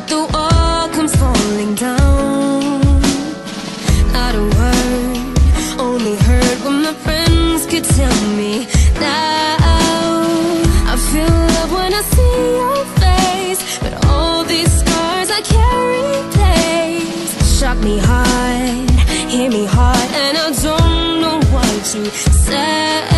But the wall comes falling down. Not a word, only heard when my friends could tell me. Now I feel love when I see your face But all these scars I carry place Shock me hard, hit me hard And I don't know what you said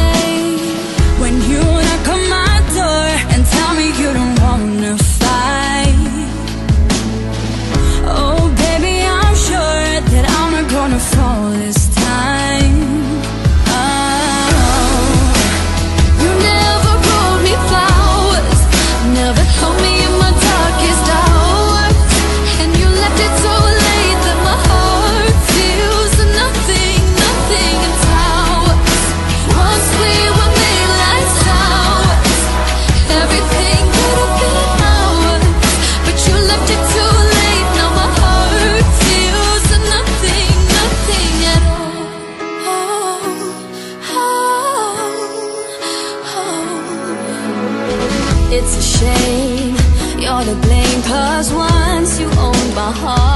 It's a shame, you're to blame Cause once you owned my heart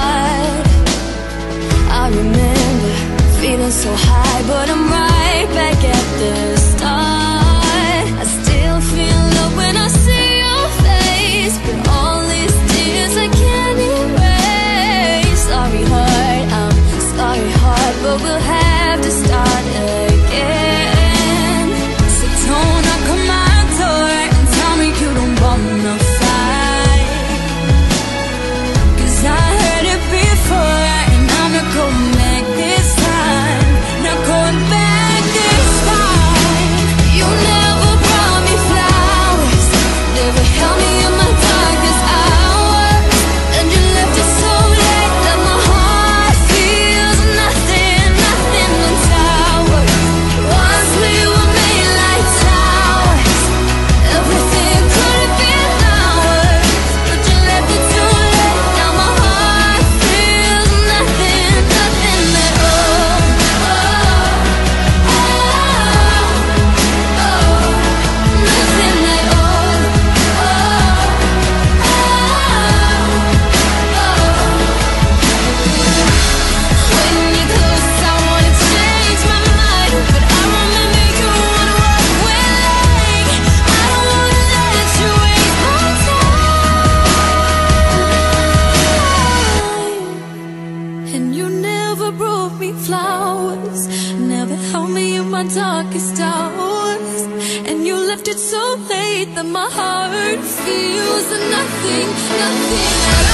my darkest hours. And you left it so late that my heart feels nothing, nothing.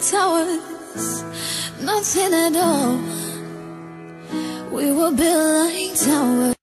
towers, nothing at all. We were build like towers.